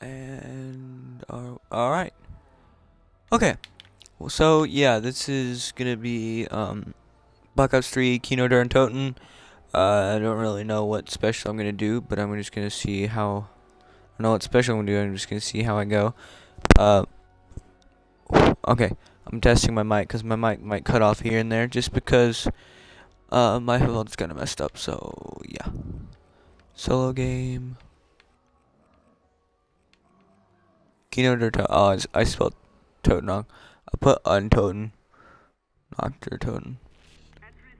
And uh, all right. Okay. Well, so yeah, this is gonna be um, Black Ops 3 Kino der Untoten. Uh, I don't really know what special I'm gonna do, but I'm just gonna see how. I know what special I'm gonna do. I'm just gonna see how I go. Uh, okay, I'm testing my mic because my mic might cut off here and there just because uh, my headphones kind of messed up. So yeah, solo game. Kino Toten. Oh, I spelled Toten wrong. I put Untoten, not der Toten.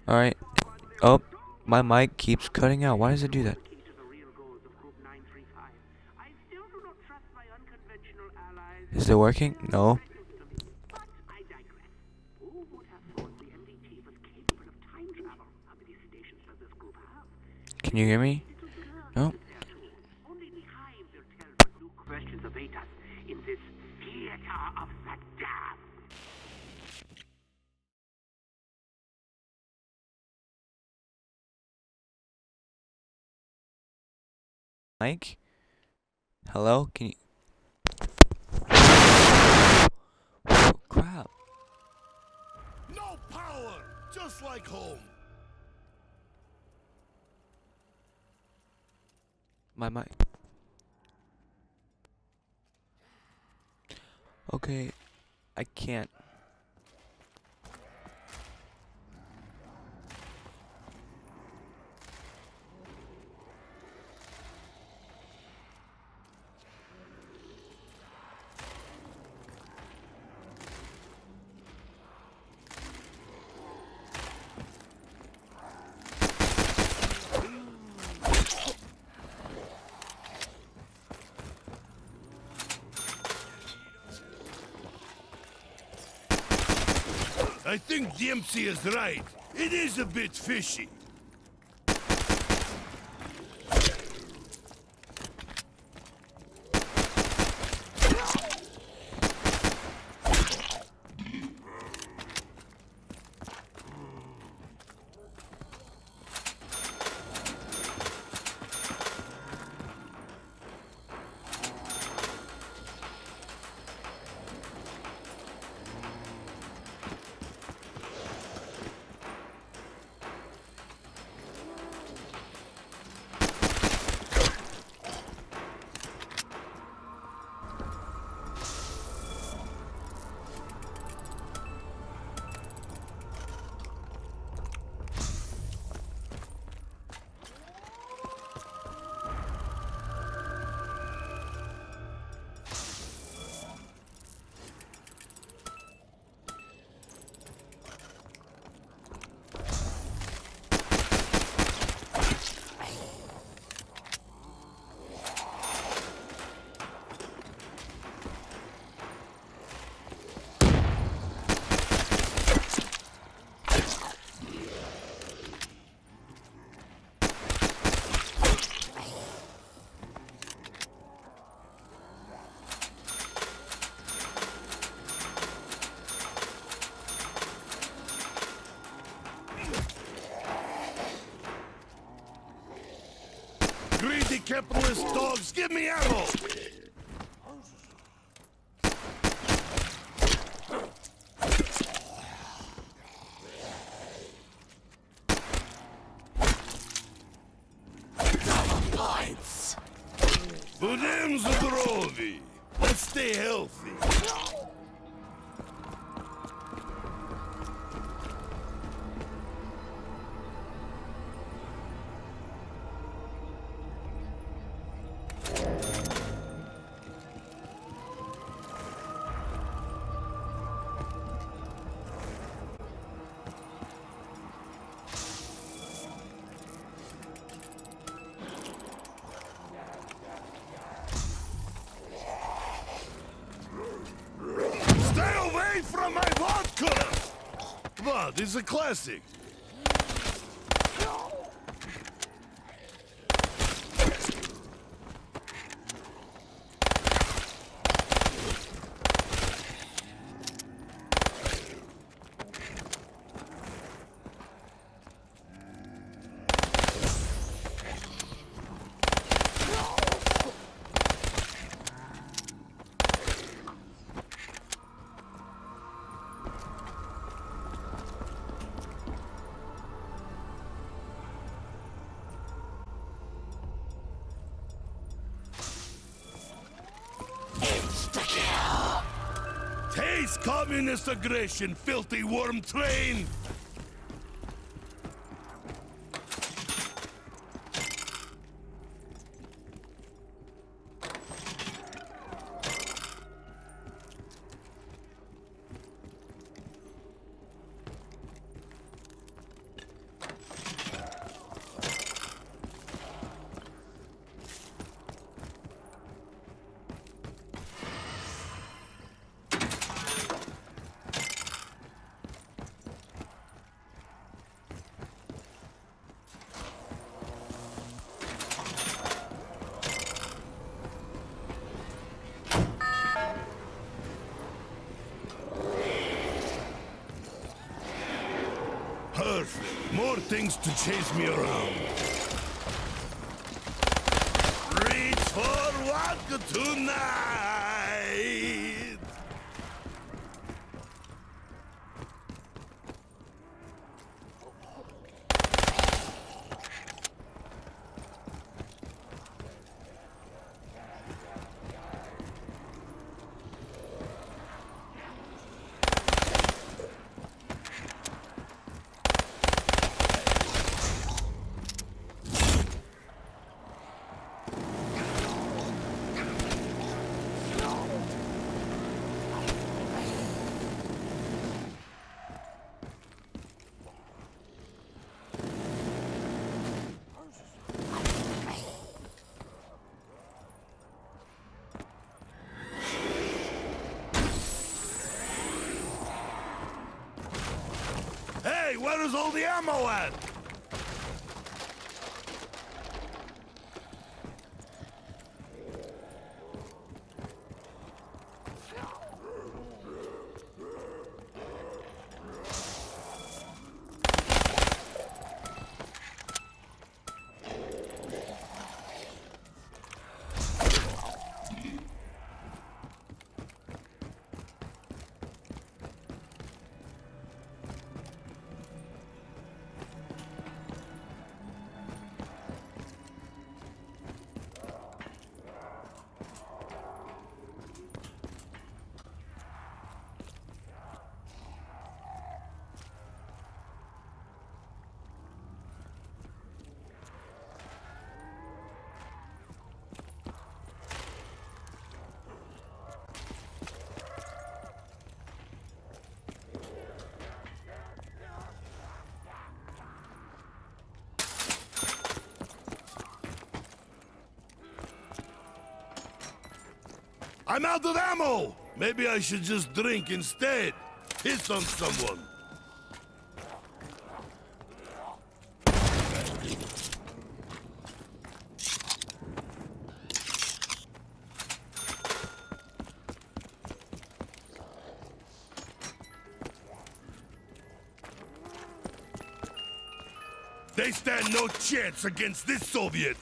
Alright. Oh, my mic keeps cutting out. Why does it do that? Is it working? No. Can you hear me? No. Mike? Hello? Can you... Oh, crap. No power, just like home. My mic. Okay. I can't. Dempsey is right. It is a bit fishy. Capitalist dogs, give me ammo! What is a classic? Communist aggression, filthy worm train! Perfect. More things to chase me around. Reach for vodka Is all the ammo at? I'm out of ammo! Maybe I should just drink instead. Piss on someone. They stand no chance against this Soviet!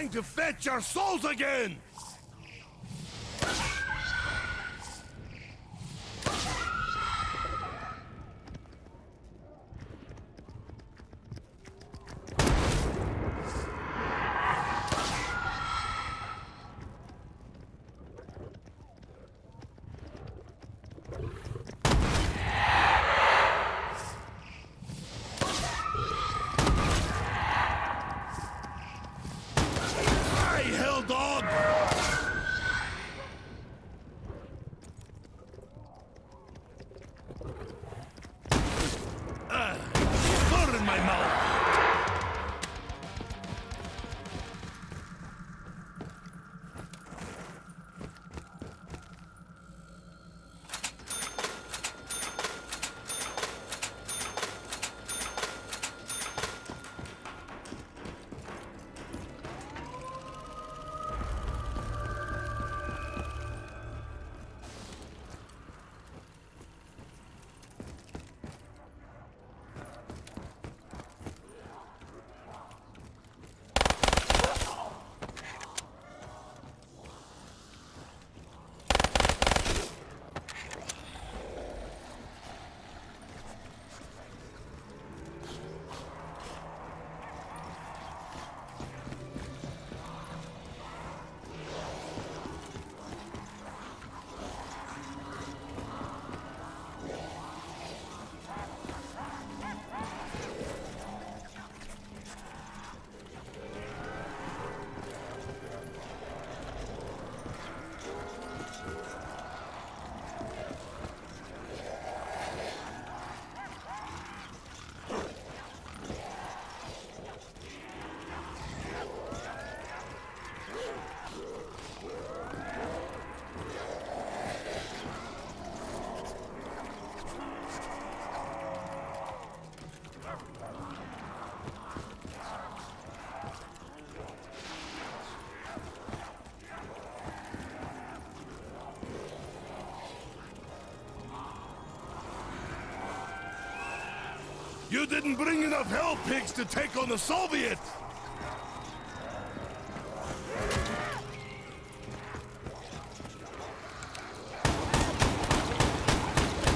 Trying to fetch our souls again! Didn't bring enough hell pigs to take on the Soviets!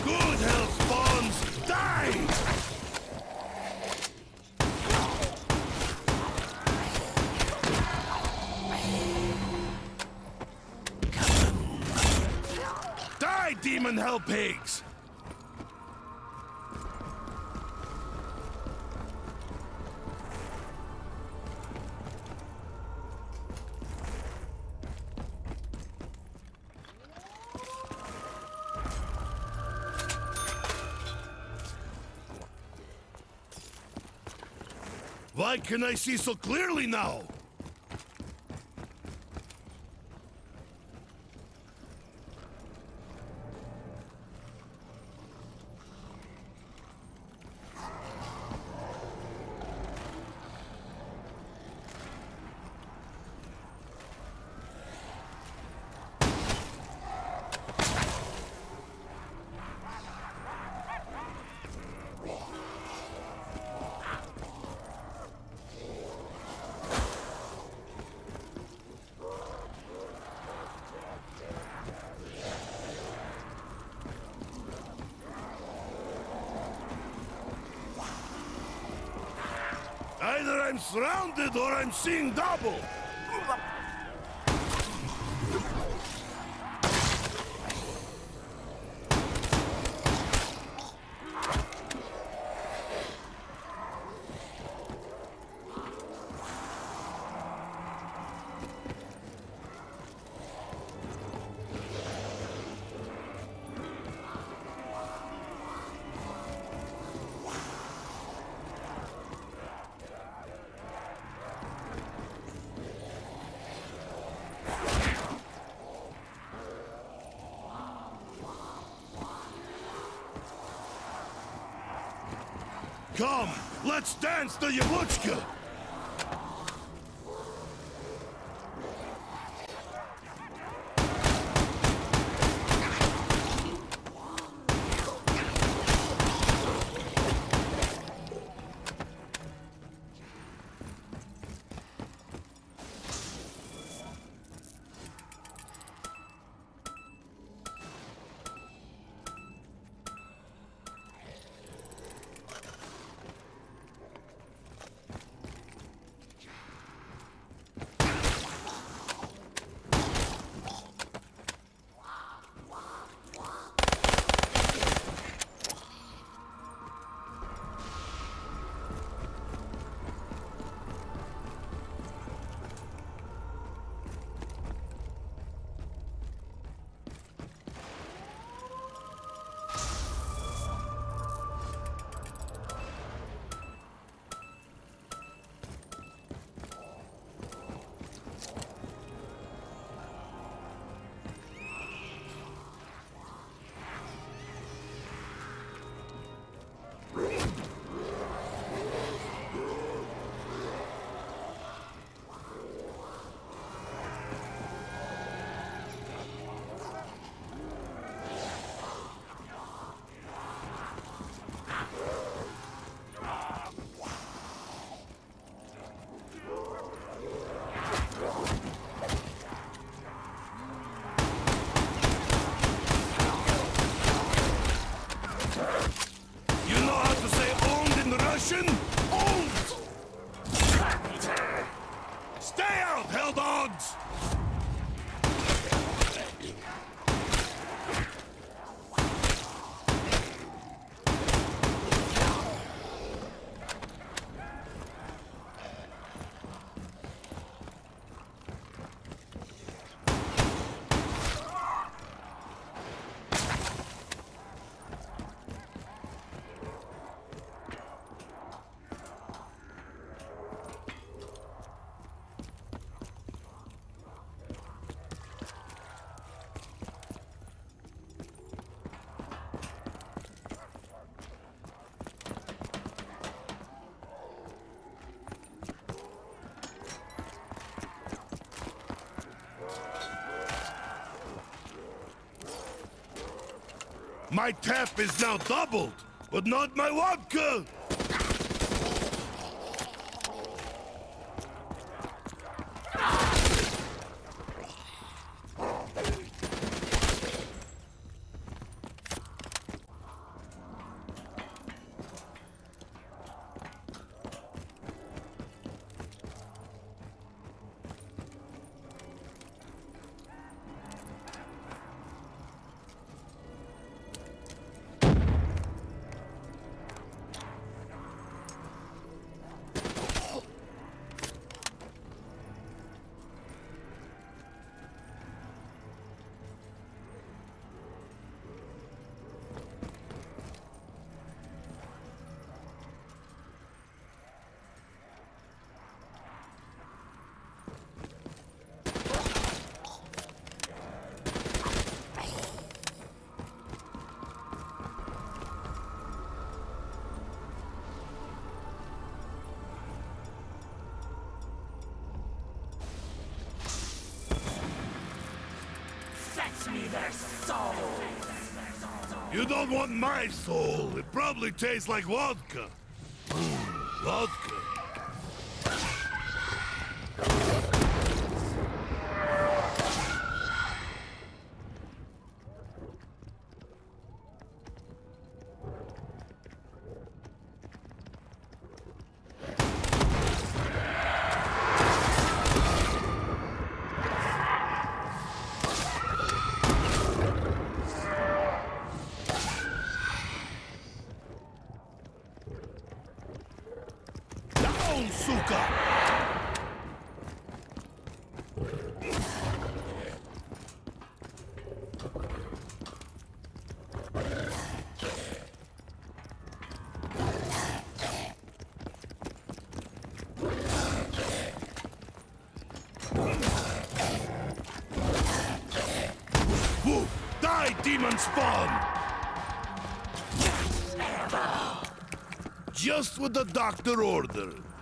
Good hell spawns! Die! Die, demon hell pigs! Can I see so clearly now? Either I'm surrounded or I'm seeing double. Let's dance the Yablochko! My tap is now doubled, but not my vodka! Their souls. You don't want my soul. It probably tastes like vodka. Vodka. Down, suka! Woof! Die, demon spawn! What the doctor ordered.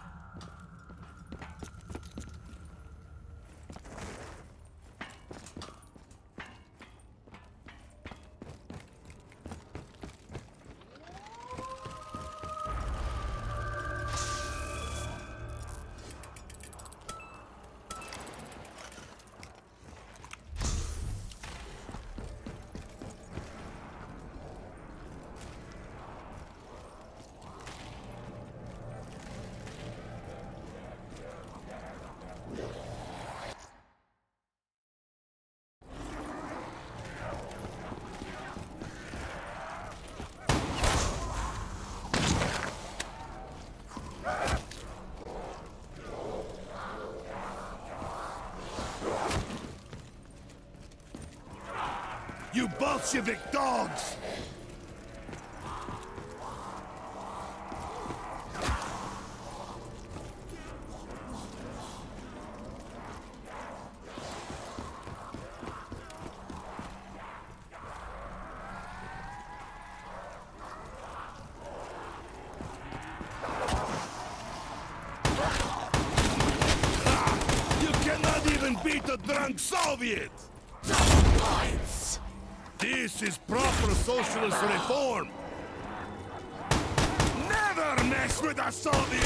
Bolshevik dogs! Ha! You cannot even beat a drunk Soviet! Lights. This is proper reform. Never mess with a Soviet!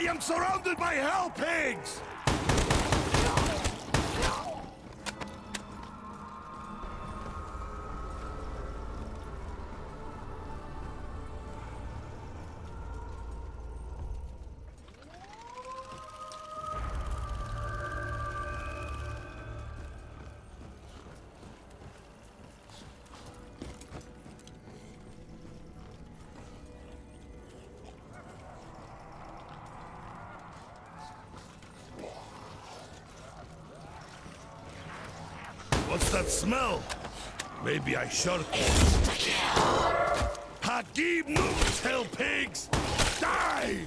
I am surrounded by hell pigs! Smell? Maybe I shot Hagib moves, hell pigs! Die!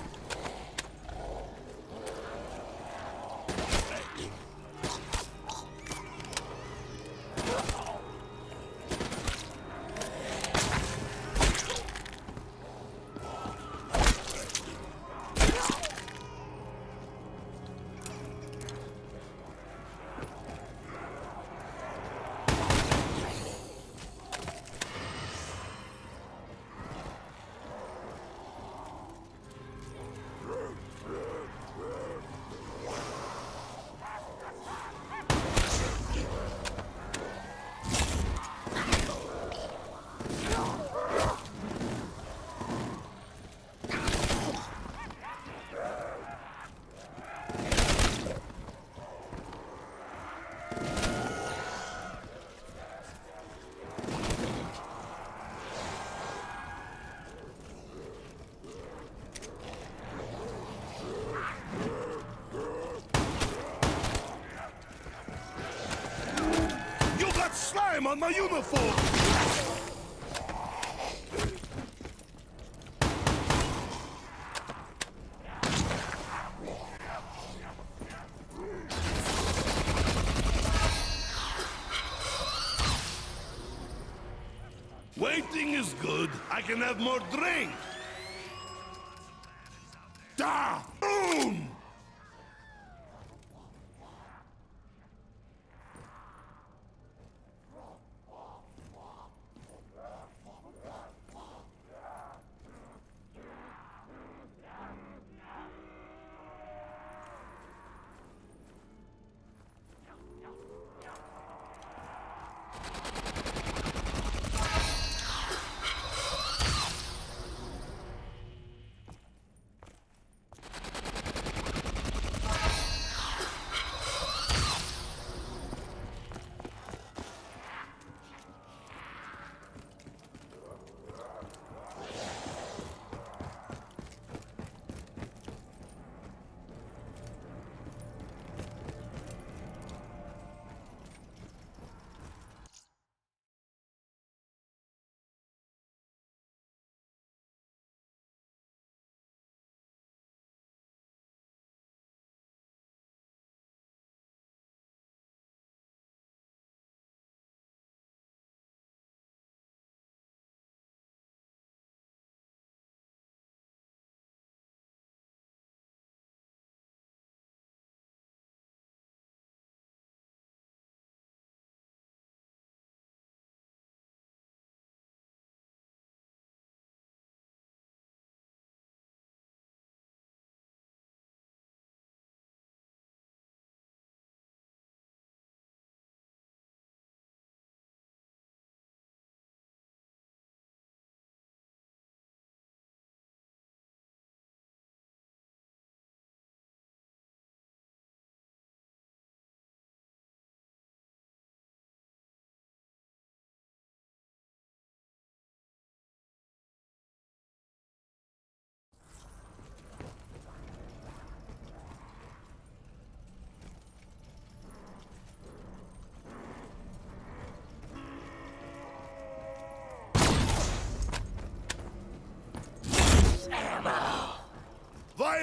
On my uniform! Waiting is good. I can have more drink.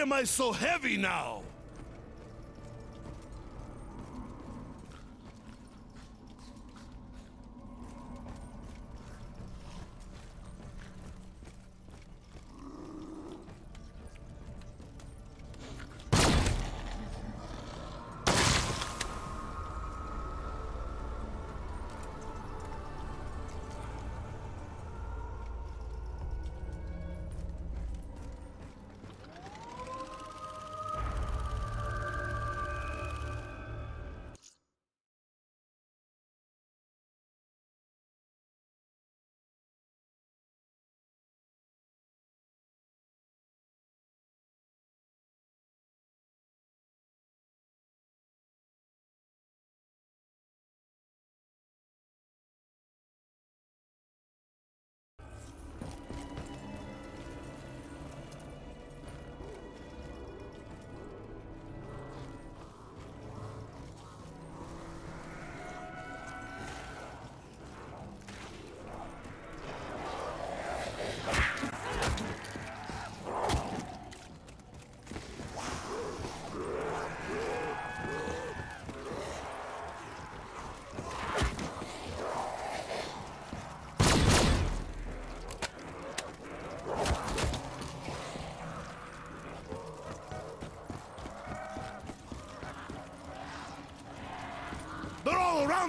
Am I so heavy now?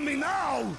Me now!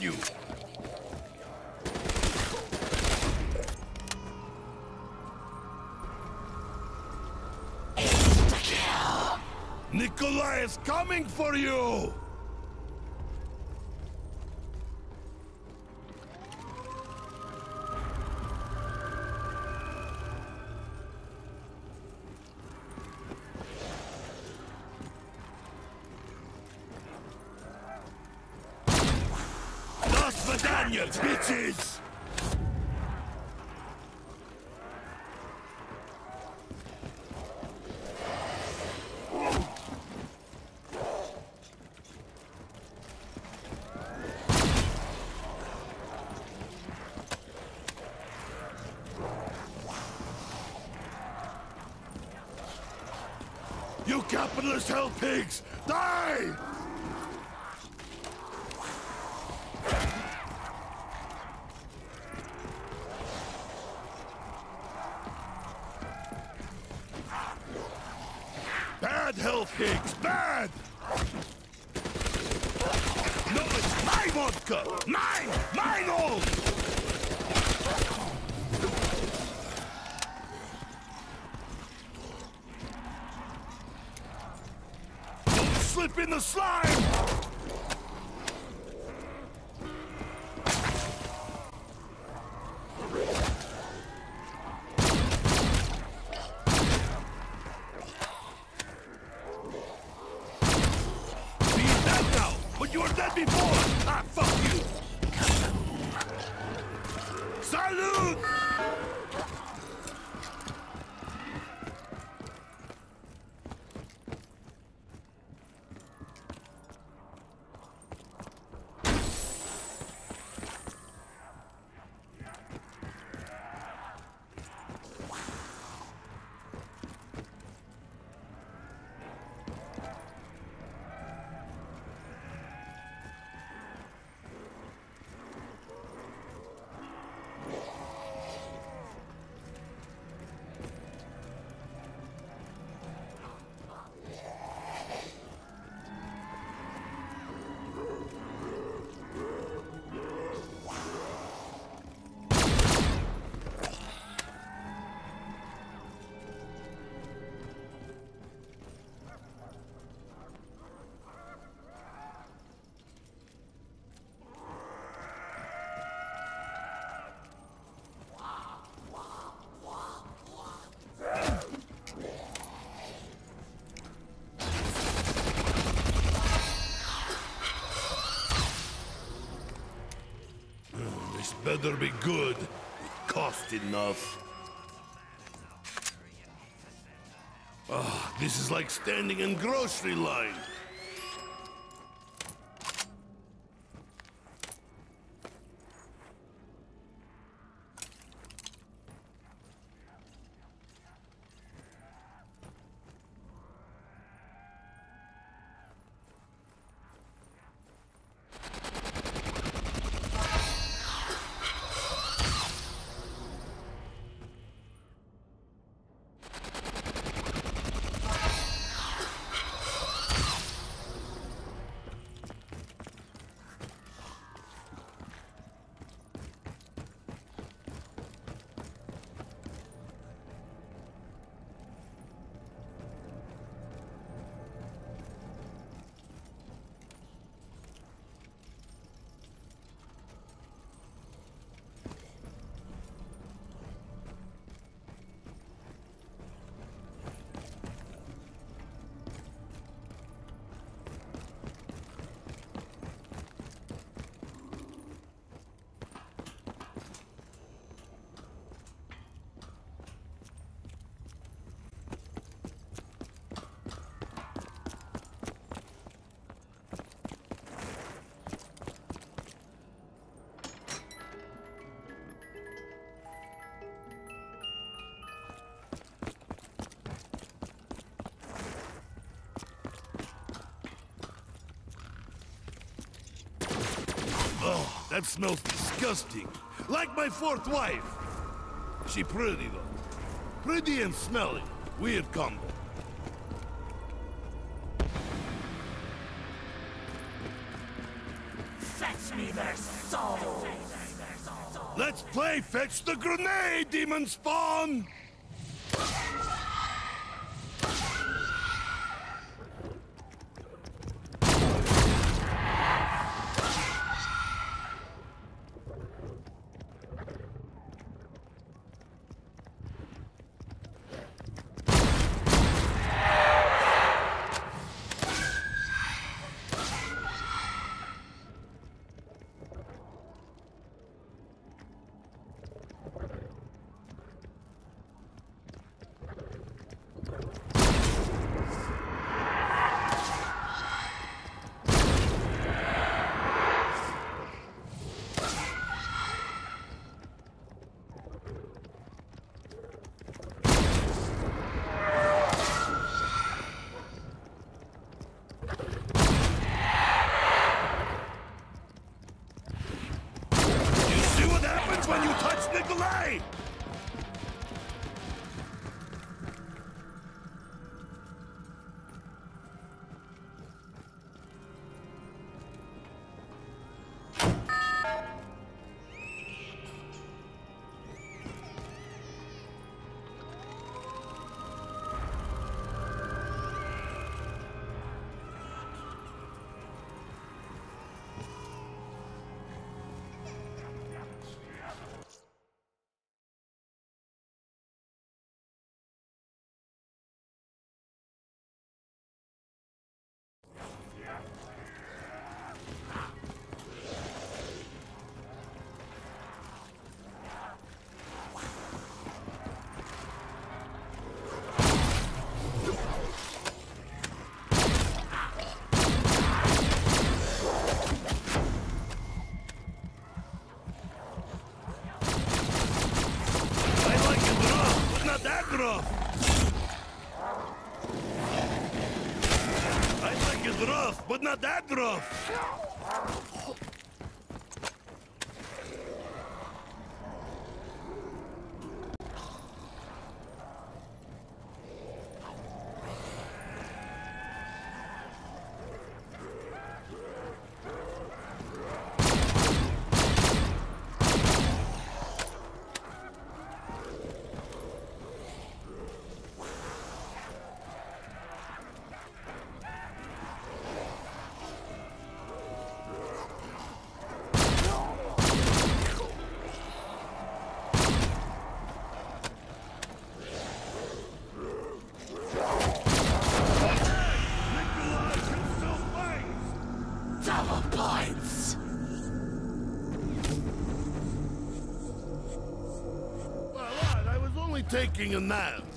you. Nikolai is coming for you! Vidania! You capitalist hell pigs! Die! Bad health pigs! Bad! No, it's my vodka! Mine! Mine all! Don't slip in the slime! Better be good. It Cost enough. Ah, this is like standing in grocery line. That smells disgusting. Like my fourth wife. She pretty though. Pretty and smelly. Weird combo. Fetch me their souls! Let's play fetch the grenade, demon spawn! when you touch Nikolai! Rough, taking a nap.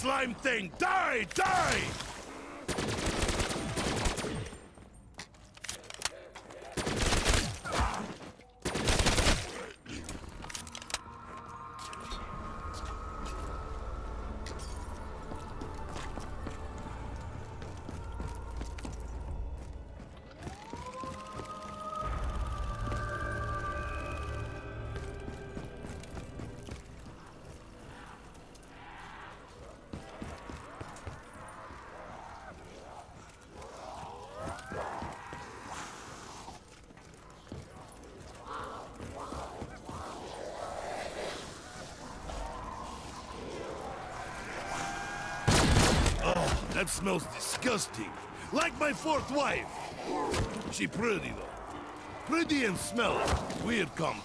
Slime thing! Die! Die! Smells disgusting. Like my fourth wife. She pretty though. Pretty and smelly. Weird combo.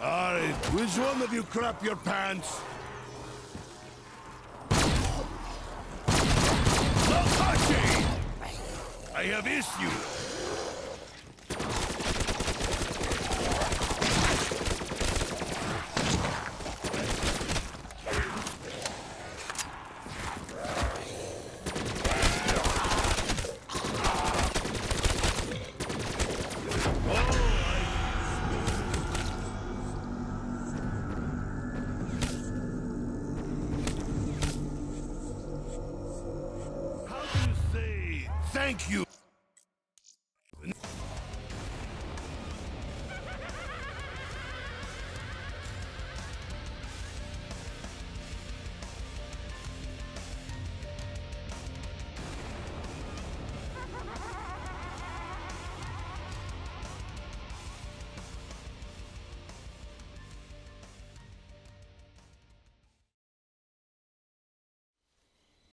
Alright, which one of you crap your pants? No! I have issues.